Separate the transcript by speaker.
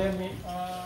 Speaker 1: let me. Uh,